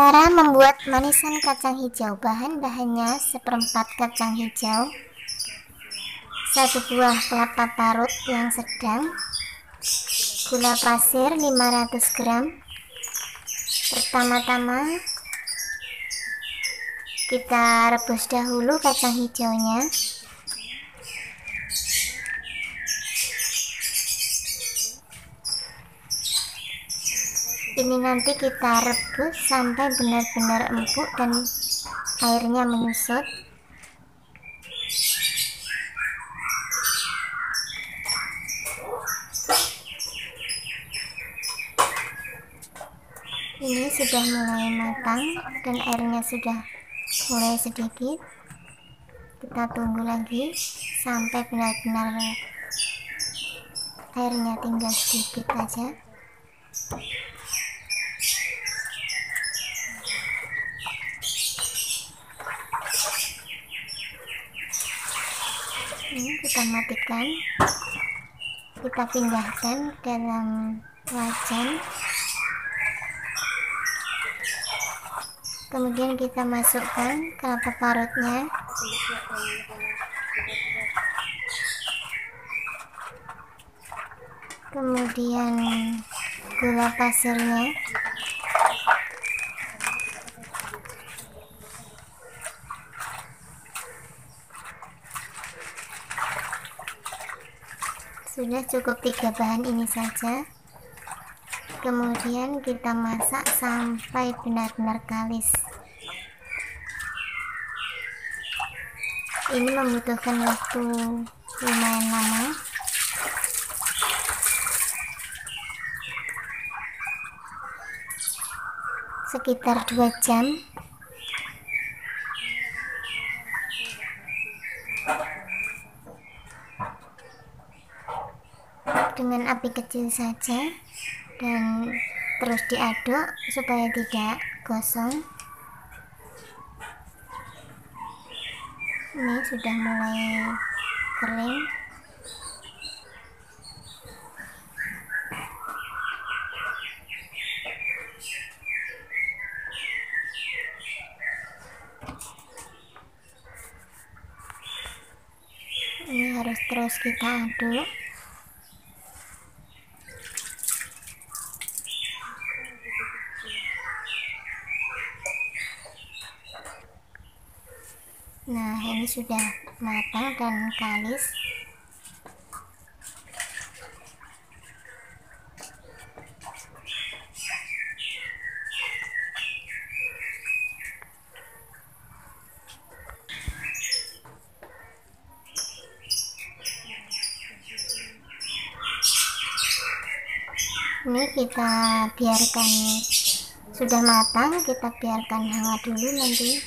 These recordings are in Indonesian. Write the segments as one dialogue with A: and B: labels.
A: Cara membuat manisan kacang hijau. Bahan-bahannya seperempat kacang hijau satu buah kelapa parut yang sedang Gula pasir 500 gram. Pertama-tama kita rebus dahulu kacang hijaunya ini nanti kita rebus sampai benar-benar empuk dan airnya menyusut. Ini sudah mulai matang dan airnya sudah mulai sedikit. Kita tunggu lagi sampai benar-benar airnya tinggal sedikit aja ini kita matikan. Kita pindahkan dalam wajan. Kemudian kita masukkan kelapa parutnya kemudian gula pasirnya sudah cukup tiga bahan ini saja. Kemudian kita masak sampai benar-benar kalis ini membutuhkan waktu lumayan lama. Sekitar 2 jam dengan api kecil saja dan terus diaduk supaya tidak gosong. Ini sudah mulai kering. Ini harus terus kita aduk nah ini sudah matang dan kalis. Ini kita biarkan sudah matang kita biarkan hangat dulu nanti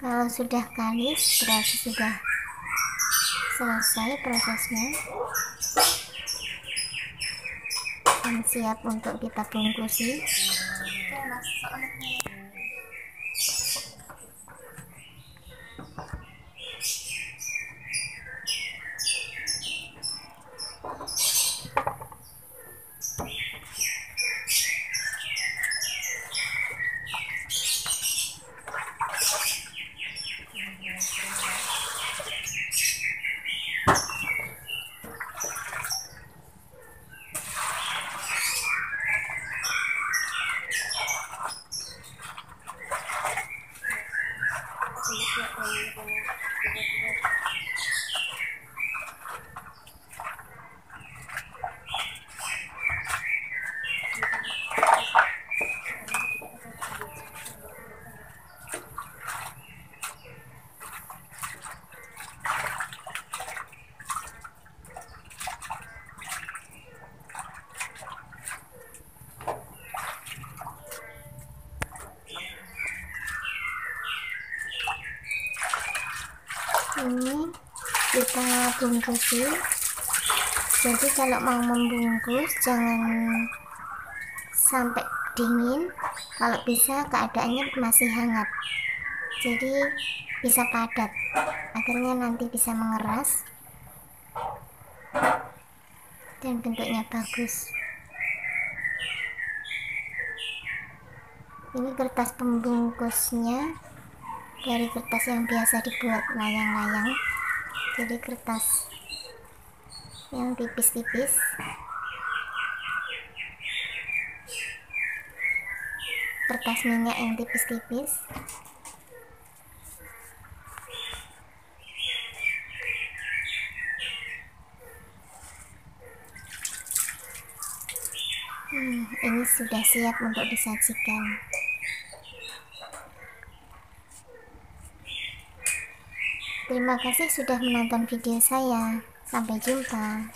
A: kalau sudah kalis berarti sudah selesai prosesnya. Dan siap untuk kita bungkusi ini kita bungkusi jadi kalau mau membungkus jangan sampai dingin. Kalau bisa keadaannya masih hangat. Jadi bisa padat. Akhirnya nanti bisa mengeras. Dan bentuknya bagus. Ini kertas pembungkusnya dari kertas yang biasa dibuat layang-layang. Jadi kertas yang tipis-tipis. Kertas minyak yang tipis-tipis. Hmm, ini sudah siap untuk disajikan terima kasih sudah menonton video saya. Sampai jumpa